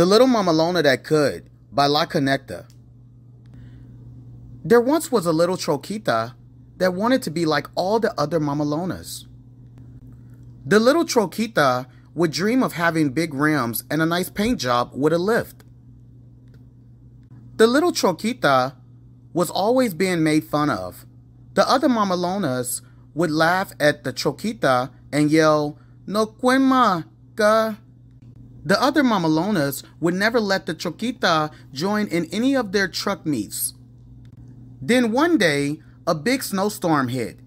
The Little Mamalona That Could by La Conecta. There once was a little Troquita that wanted to be like all the other Mamalonas. The little Troquita would dream of having big rims and a nice paint job with a lift. The little Troquita was always being made fun of. The other Mamalonas would laugh at the Troquita and yell, No ga. The other mamalonas would never let the Troquita join in any of their truck meets. Then one day, a big snowstorm hit.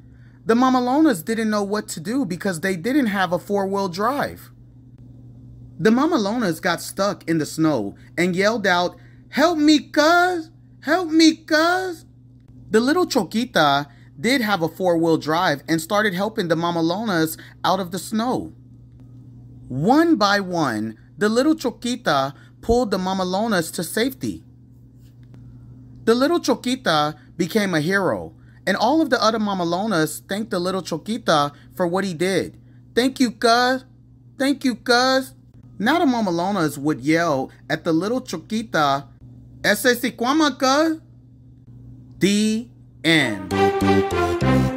The mamalonas didn't know what to do because they didn't have a four-wheel drive. The mamalonas got stuck in the snow and yelled out, Help me, cuz! Help me, cuz! The little Troquita did have a four-wheel drive and started helping the mamalonas out of the snow. One by one, the little Troquita pulled the mamalonas to safety. The little Troquita became a hero, and all of the other mamalonas thanked the little Troquita for what he did. Thank you, cuz. Thank you, cuz. Now the mamalonas would yell at the little Troquita, Ese si cuz. The end.